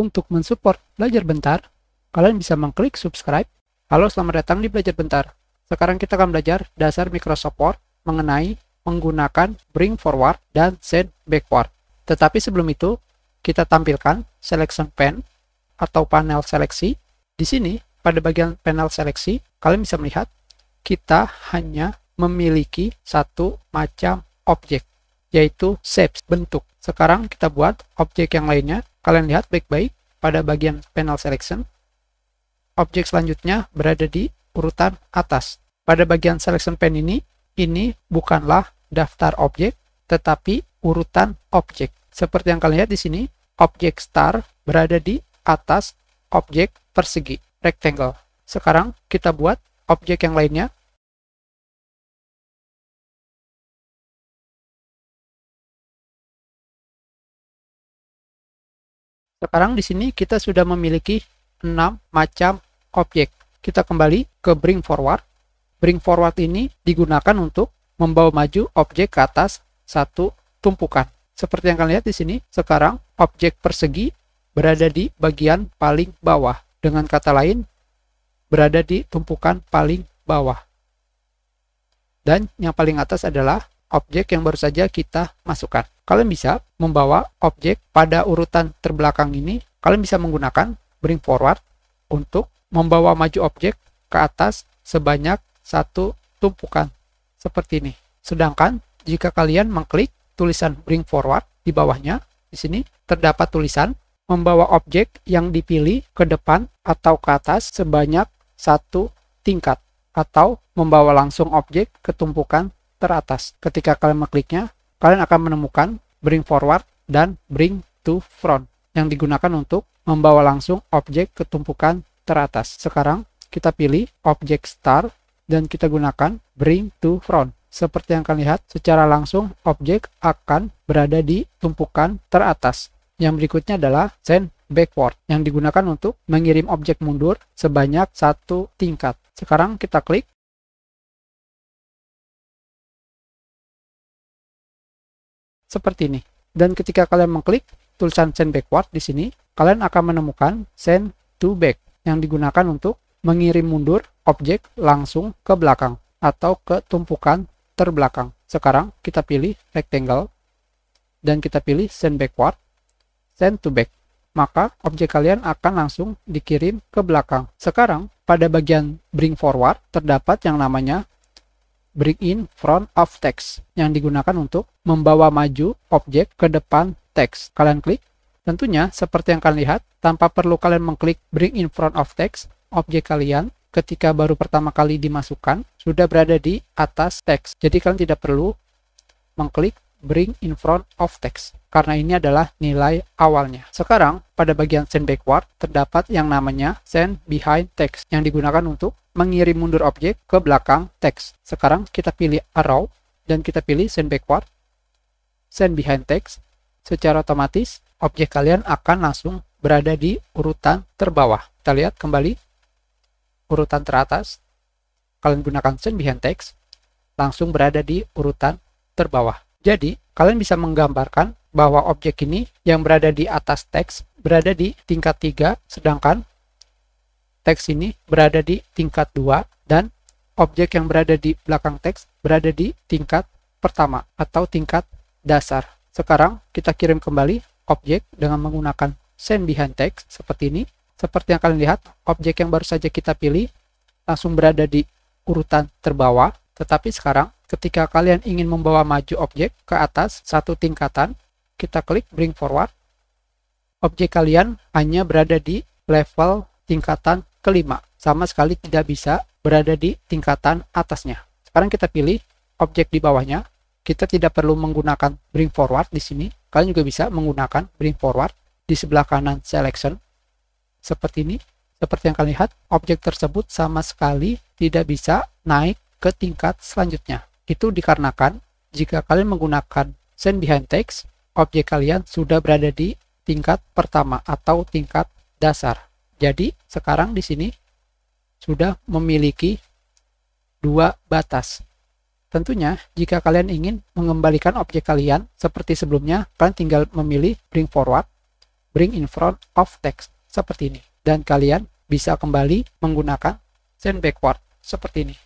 Untuk mensupport Belajar Bentar, kalian bisa mengklik subscribe. Halo, selamat datang di Belajar Bentar. Sekarang kita akan belajar dasar Microsoft Word mengenai menggunakan bring forward dan send backward. Tetapi sebelum itu, kita tampilkan selection pane atau panel seleksi. Di sini, pada bagian panel seleksi, kalian bisa melihat kita hanya memiliki satu macam objek, yaitu shapes, bentuk. Sekarang kita buat objek yang lainnya. Kalian lihat baik-baik pada bagian panel selection. Objek selanjutnya berada di urutan atas. Pada bagian selection pane ini, ini bukanlah daftar objek, tetapi urutan objek. Seperti yang kalian lihat di sini, objek star berada di atas objek persegi, rectangle. Sekarang kita buat objek yang lainnya. Sekarang di sini kita sudah memiliki 6 macam objek. Kita kembali ke bring forward. Bring forward ini digunakan untuk membawa maju objek ke atas satu tumpukan. Seperti yang kalian lihat di sini, sekarang objek persegi berada di bagian paling bawah. Dengan kata lain, berada di tumpukan paling bawah. Dan yang paling atas adalah objek yang baru saja kita masukkan. Kalian bisa membawa objek pada urutan terbelakang ini. Kalian bisa menggunakan bring forward untuk membawa maju objek ke atas sebanyak satu tumpukan seperti ini. Sedangkan jika kalian mengklik tulisan bring forward di bawahnya, di sini terdapat tulisan membawa objek yang dipilih ke depan atau ke atas sebanyak satu tingkat atau membawa langsung objek ke tumpukan teratas. Ketika kalian mengkliknya, kalian akan menemukan bring forward dan bring to front yang digunakan untuk membawa langsung objek ke tumpukan teratas. Sekarang kita pilih objek star dan kita gunakan bring to front. Seperti yang kalian lihat, secara langsung objek akan berada di tumpukan teratas. Yang berikutnya adalah send backward yang digunakan untuk mengirim objek mundur sebanyak satu tingkat. Sekarang kita klik seperti ini. Dan ketika kalian mengklik tulisan send backward di sini, kalian akan menemukan send to back yang digunakan untuk mengirim mundur objek langsung ke belakang atau ke tumpukan terbelakang. Sekarang kita pilih rectangle dan kita pilih send backward, send to back. Maka objek kalian akan langsung dikirim ke belakang. Sekarang pada bagian bring forward terdapat yang namanya bring in front of text yang digunakan untuk membawa maju objek ke depan teks. Kalian klik. Tentunya seperti yang kalian lihat, tanpa perlu kalian mengklik bring in front of text, objek kalian ketika baru pertama kali dimasukkan sudah berada di atas teks. Jadi kalian tidak perlu mengklik bring in front of text karena ini adalah nilai awalnya. Sekarang pada bagian send backward terdapat yang namanya send behind text yang digunakan untuk mengirim mundur objek ke belakang teks. Sekarang kita pilih arrow dan kita pilih send backward, send behind text. Secara otomatis objek kalian akan langsung berada di urutan terbawah. Kita lihat kembali urutan teratas. Kalian gunakan send behind text, langsung berada di urutan terbawah. Jadi, kalian bisa menggambarkan bahwa objek ini yang berada di atas teks berada di tingkat 3, sedangkan teks ini berada di tingkat 2 dan objek yang berada di belakang teks berada di tingkat pertama atau tingkat dasar. Sekarang kita kirim kembali objek dengan menggunakan send behind text seperti ini. Seperti yang kalian lihat, objek yang baru saja kita pilih langsung berada di urutan terbawah. Tetapi sekarang ketika kalian ingin membawa maju objek ke atas satu tingkatan, kita klik bring forward. Objek kalian hanya berada di level tingkatan kelima, sama sekali tidak bisa berada di tingkatan atasnya. Sekarang kita pilih objek di bawahnya. Kita tidak perlu menggunakan bring forward di sini. Kalian juga bisa menggunakan bring forward di sebelah kanan selection. Seperti ini. Seperti yang kalian lihat, objek tersebut sama sekali tidak bisa naik ke tingkat selanjutnya. Itu dikarenakan jika kalian menggunakan send behind text, objek kalian sudah berada di tingkat pertama atau tingkat dasar. Jadi, sekarang di sini sudah memiliki dua batas. Tentunya, jika kalian ingin mengembalikan objek kalian seperti sebelumnya, kalian tinggal memilih bring forward bring in front of text seperti ini. Dan kalian bisa kembali menggunakan send backward seperti ini.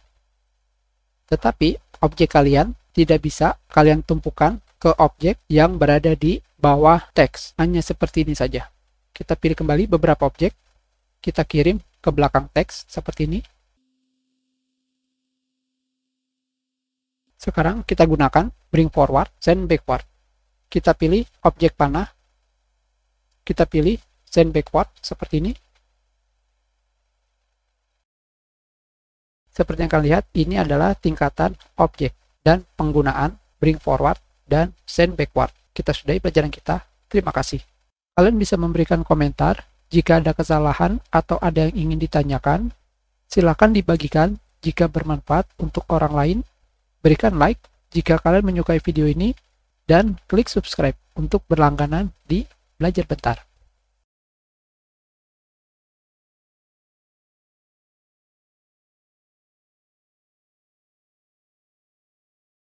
Tetapi objek kalian tidak bisa kalian tumpukan ke objek yang berada di bawah teks. Hanya seperti ini saja. Kita pilih kembali beberapa objek, kita kirim ke belakang teks seperti ini. Sekarang kita gunakan bring forward, send backward. Kita pilih objek panah, kita pilih send backward seperti ini. Seperti yang kalian lihat, ini adalah tingkatan objek dan penggunaan bring forward dan send backward. Kita sudahi pelajaran kita. Terima kasih. Kalian bisa memberikan komentar jika ada kesalahan atau ada yang ingin ditanyakan. Silakan dibagikan jika bermanfaat untuk orang lain Berikan like jika kalian menyukai video ini dan klik subscribe untuk berlangganan di Belajar Bentar.